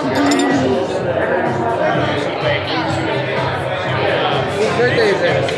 Obrigado. Aproveita.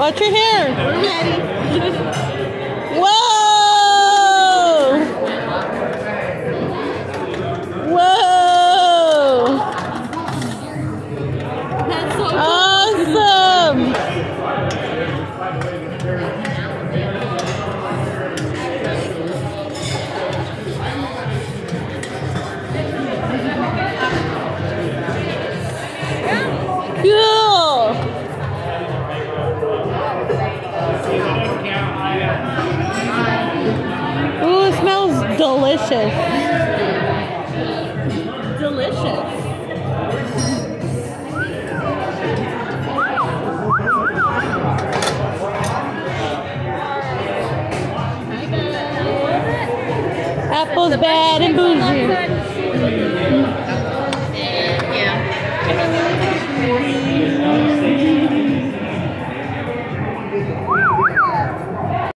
Watch your hair. We're ready. Whoa! Delicious. Delicious. Apple's bad and bougie.